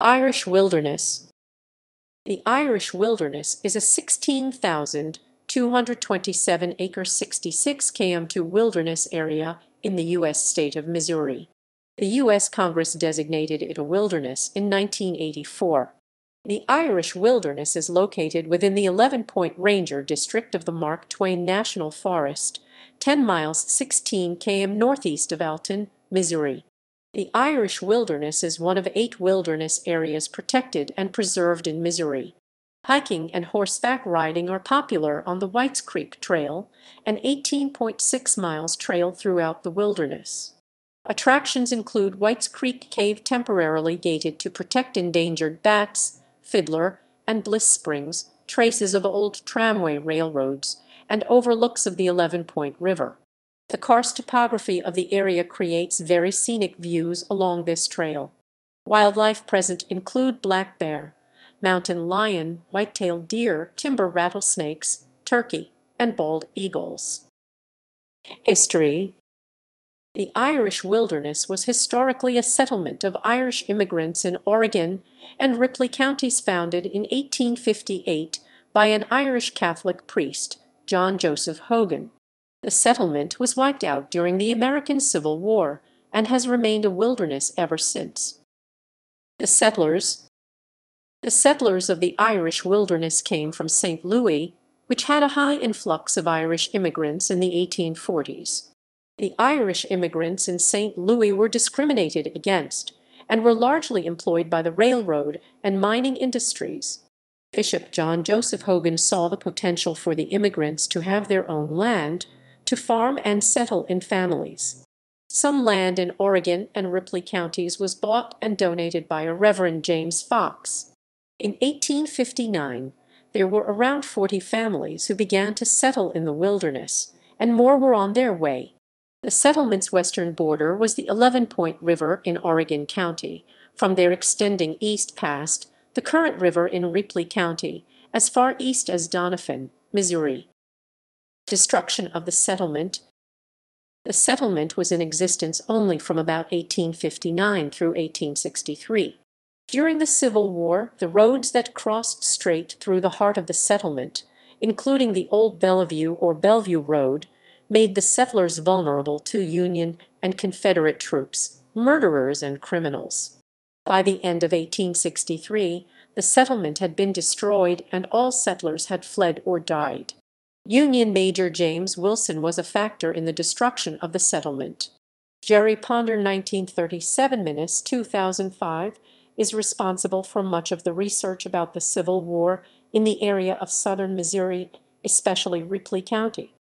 Irish Wilderness The Irish Wilderness is a 16,227 acre 66 km2 wilderness area in the U.S. state of Missouri. The U.S. Congress designated it a wilderness in 1984. The Irish Wilderness is located within the Eleven Point Ranger District of the Mark Twain National Forest, 10 miles 16 km northeast of Alton, Missouri. The Irish Wilderness is one of eight wilderness areas protected and preserved in Missouri. Hiking and horseback riding are popular on the Whites Creek Trail, an 18.6 miles trail throughout the wilderness. Attractions include Whites Creek Cave temporarily gated to protect endangered bats, Fiddler, and Bliss Springs, traces of old tramway railroads, and overlooks of the Eleven Point River. The karst topography of the area creates very scenic views along this trail. Wildlife present include black bear, mountain lion, white-tailed deer, timber rattlesnakes, turkey, and bald eagles. History The Irish Wilderness was historically a settlement of Irish immigrants in Oregon and Ripley counties founded in 1858 by an Irish Catholic priest, John Joseph Hogan. The settlement was wiped out during the American Civil War and has remained a wilderness ever since. The settlers The settlers of the Irish wilderness came from St. Louis, which had a high influx of Irish immigrants in the 1840s. The Irish immigrants in St. Louis were discriminated against and were largely employed by the railroad and mining industries. Bishop John Joseph Hogan saw the potential for the immigrants to have their own land to farm and settle in families. Some land in Oregon and Ripley counties was bought and donated by a Reverend James Fox. In 1859, there were around 40 families who began to settle in the wilderness, and more were on their way. The settlement's western border was the Eleven Point River in Oregon County, from there extending east past the current river in Ripley County, as far east as Doniphan, Missouri destruction of the settlement. The settlement was in existence only from about 1859 through 1863. During the Civil War, the roads that crossed straight through the heart of the settlement, including the Old Bellevue or Bellevue Road, made the settlers vulnerable to Union and Confederate troops, murderers, and criminals. By the end of 1863, the settlement had been destroyed and all settlers had fled or died. Union Major James Wilson was a factor in the destruction of the settlement. Jerry Ponder 1937 Minutes 2005 is responsible for much of the research about the Civil War in the area of southern Missouri, especially Ripley County.